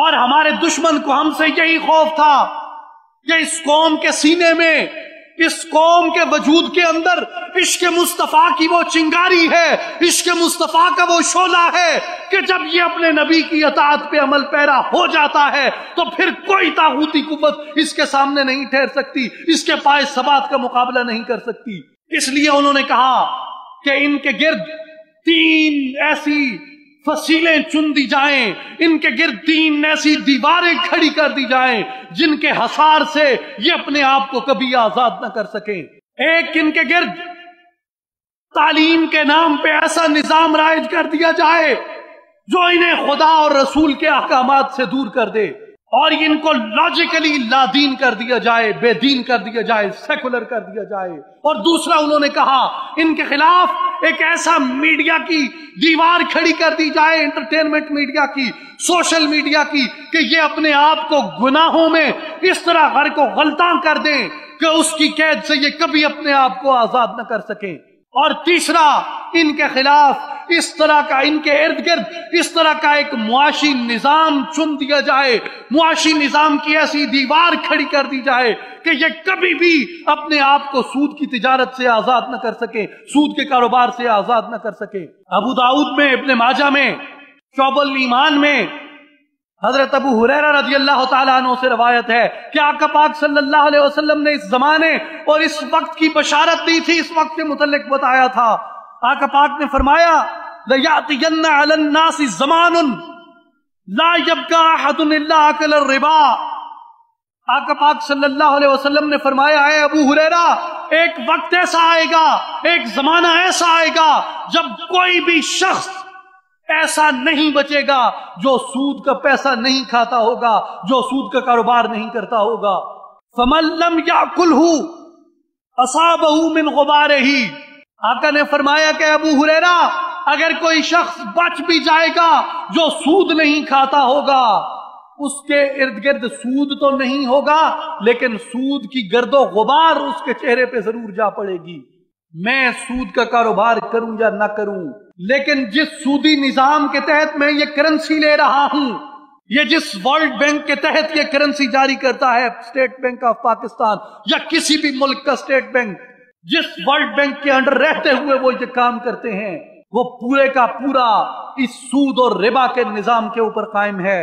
और हमारे दुश्मन को हमसे यही खौफ था कि इस कौम के सीने में, इस कौम के वजूद के अंदर इश्क मुस्तफ़ा की वो चिंगारी है, इश्क मुस्तफ़ा का वो शोला है कि जब ये अपने नबी की अतात पे अमल पैरा हो जाता है तो फिर कोई ताकूती कुत इसके सामने नहीं ठहर सकती, इसके पाए सबात का मुकाबला नहीं कर सकती। इसलिए उन्होंने कहा कि इनके गिर्द तीन ऐसी फसीलें चुन दी जाएँ, इनके गिर्द तीन ऐसी दीवारें खड़ी कर दी जाएँ, जिनके हसार से ये अपने आप को कभी आज़ाद न कर सके। एक इनके गिर्द तालीम के नाम पे ऐसा निज़ाम राइज कर दिया जाए, जो इन्हें खुदा और रसूल के अहकाम से दूर कर दे, और इनको लॉजिकली लादीन कर दिया जाए, बेदीन कर दिया जाए सेकुलर कर दिया जाए। और दूसरा उन्होंने कहा, इनके खिलाफ एक ऐसा मीडिया की दीवार खड़ी कर दी जाए एंटरटेनमेंट मीडिया की सोशल मीडिया की, कि ये अपने आप को गुनाहों में इस तरह घर को गलता कर दें, कि उसकी कैद से ये कभी अपने आप को आज़ाद न कर सके। और तीसरा, इनके खिलाफ इस तरह का इनके इर्द गिर्द, इस तरह का एक मुआशी निज़ाम चुन दिया जाए। मुआशी निज़ाम की ऐसी दीवार खड़ी कर दी जाए कि ये कभी भी अपने आप को सूद की तिजारत से आज़ाद न कर सके, सूद के कारोबार से आज़ाद न कर सके। अबू दाऊद में अपने माजा में, शौबल ईमान में हज़रत अबू हुरैरा रज़ी अल्लाह तु से रवायत है कि आका पाक सल्लल्लाहु अलैहि वसल्लम ने इस जमाने और इस वक्त की बशारत दी थी, इस वक्त के मुतलिक बताया था। आका पाक ने फरमाया जमान रिबा। आका पाक सल्लल्लाहु अलैहि वसल्लम ने फरमाया है अबू हुरैरा, एक वक्त ऐसा आएगा, एक जमाना ऐसा आएगा जब कोई भी शख्स ऐसा नहीं बचेगा। जो सूद का पैसा नहीं खाता होगा, जो सूद का कारोबार नहीं करता होगा। फमल्लम या कुलहू असाबहू मिन गुबार ही आका ने फरमाया कि अबू हुरेरा, अगर कोई शख्स बच भी जाएगा, जो सूद नहीं खाता होगा, उसके इर्द गिर्द सूद तो नहीं होगा, लेकिन सूद की गर्दो गुबार उसके चेहरे पे ज़रूर जा पड़ेगी। मैं सूद का कारोबार करूँ या ना करूँ, लेकिन जिस सूदी निज़ाम के तहत मैं ये करेंसी ले रहा हूँ, ये जिस वर्ल्ड बैंक के तहत ये करेंसी जारी करता है स्टेट बैंक ऑफ़ पाकिस्तान या किसी भी मुल्क का स्टेट बैंक जिस वर्ल्ड बैंक के अंडर रहते हुए वो ये काम करते हैं, वो पूरे का पूरा इस सूद और रिबा के निज़ाम के ऊपर कायम है।